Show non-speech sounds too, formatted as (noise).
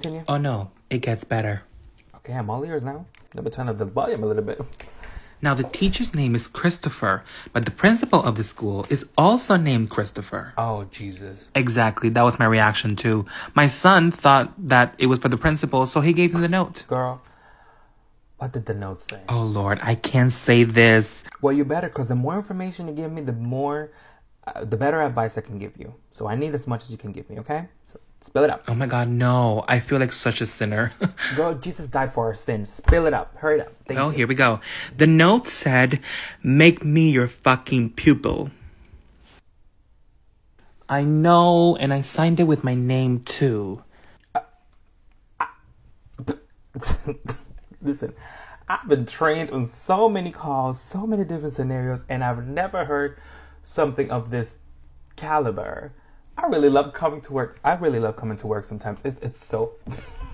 Continue. Oh no, it gets better. Okay, I'm all ears now. Let me turn up the volume a little bit. Now, the teacher's name is Christopher, but the principal of the school is also named Christopher. Oh, Jesus. Exactly, that was my reaction too. My son thought that it was for the principal, so he gave him the note. Girl, what did the note say? Oh Lord, I can't say this. Well, you better, because the more information you give me, the more, uh, the better advice I can give you. So I need as much as you can give me, okay? So spill it up. Oh my God, no! I feel like such a sinner. (laughs) Girl, Jesus died for our sins. Spill it up. Hurry up. Thank oh, you. here we go. The note said, "Make me your fucking pupil." I know, and I signed it with my name too. (laughs) Listen, I've been trained on so many calls, so many different scenarios, and I've never heard something of this caliber. I really love coming to work. I really love coming to work sometimes. It's, it's so (laughs)